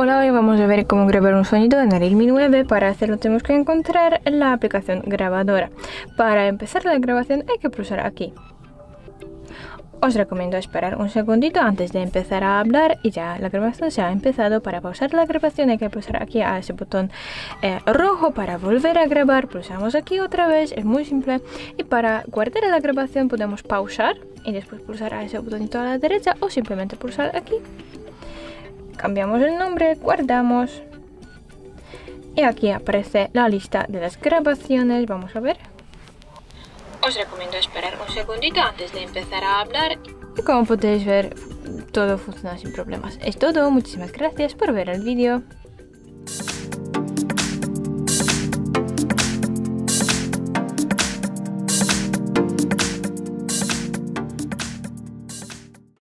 Hola, hoy vamos a ver cómo grabar un sonido en el Realme 9. Para hacerlo tenemos que encontrar la aplicación grabadora. Para empezar la grabación hay que pulsar aquí. Os recomiendo esperar un segundito antes de empezar a hablar y ya la grabación se ha empezado. Para pausar la grabación hay que pulsar aquí a ese botón eh, rojo para volver a grabar. Pulsamos aquí otra vez, es muy simple. Y para guardar la grabación podemos pausar y después pulsar a ese botonito a la derecha o simplemente pulsar aquí cambiamos el nombre, guardamos y aquí aparece la lista de las grabaciones, vamos a ver. Os recomiendo esperar un segundito antes de empezar a hablar y como podéis ver todo funciona sin problemas. Es todo, muchísimas gracias por ver el vídeo.